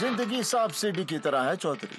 ज़िंदगी सब्सिडी की तरह है चौधरी।